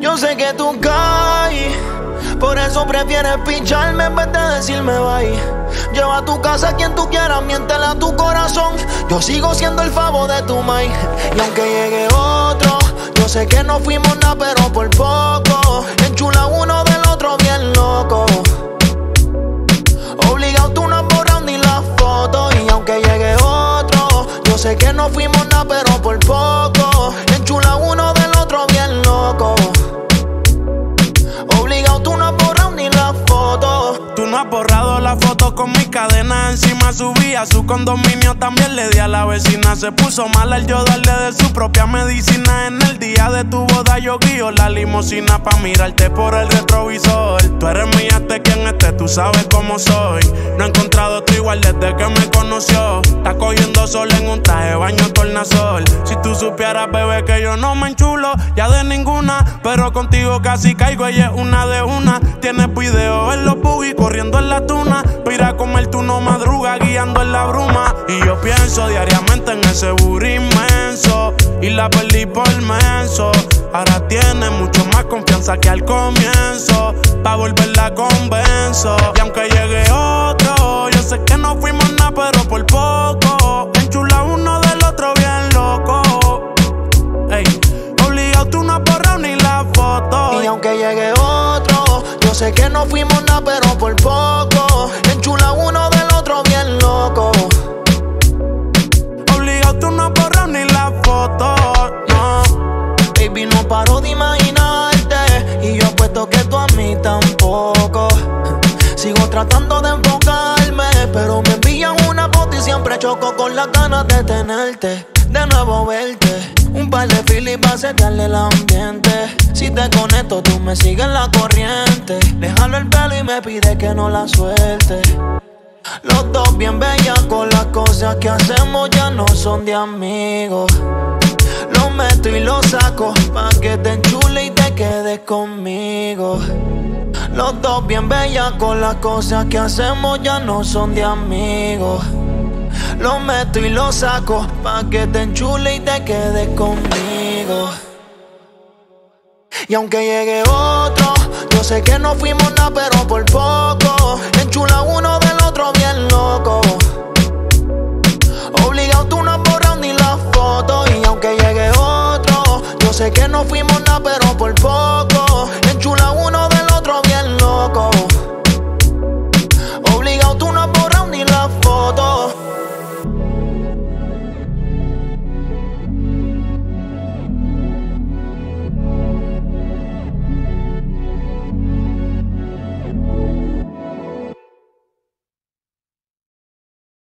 Yo sé que tú caes, por eso prefieres pincharme en vez de decirme bye. Lleva a tu casa a quien tú quieras, miéntele a tu corazón. Yo sigo siendo el favor de tu mind. Y aunque llegue otro, yo sé que no fuimos nada, pero por poco. Enchula uno del otro bien loco. Obligado tú no has borrado ni la foto. Y aunque llegue otro, yo sé que no fuimos has borrado la foto con mi cadena encima. Subí a su condominio, también le di a la vecina. Se puso mal al yo darle de su propia medicina. En el día de tu boda yo guío la limusina pa' mirarte por el retrovisor. Tú eres mía, este quien esté, tú sabes cómo soy. No he encontrado otro igual desde que me conoció. Está cogiendo sol en un traje baño tornasol. Si tú supieras, bebé, que yo no me enchulo ya de ninguna. Pero contigo casi caigo, ella es una de una. Tienes video en los comer tú no madruga guiando en la bruma. Y yo pienso diariamente en ese burro inmenso. Y la perdí por menso. Ahora tiene mucho más confianza que al comienzo. Pa' volverla convenzo. Y aunque llegue otro, yo sé que no fuimos nada, pero por poco. Enchula uno del otro bien loco. Ey, obligado tú no has ni la foto. Y aunque llegue otro, yo sé que no fuimos nada, pero por poco. Tampoco. Sigo tratando de enfocarme, pero me envían una foto y siempre choco con las ganas de tenerte. De nuevo verte. Un par de filis para setearle el ambiente. Si te conecto, tú me sigues la corriente. Déjalo el pelo y me pide que no la suelte. Los dos bien bellas con las cosas que hacemos ya no son de amigos. Lo meto y lo saco pa' que te enchule y te quedes conmigo. Los dos bien con las cosas que hacemos ya no son de amigos. Lo meto y lo saco pa' que te enchule y te quedes conmigo. Y aunque llegue otro, yo sé que no fuimos nada, pero por poco. Enchula uno del otro bien loco. sé que no fuimos nada, pero por poco. Enchula uno del otro bien loco.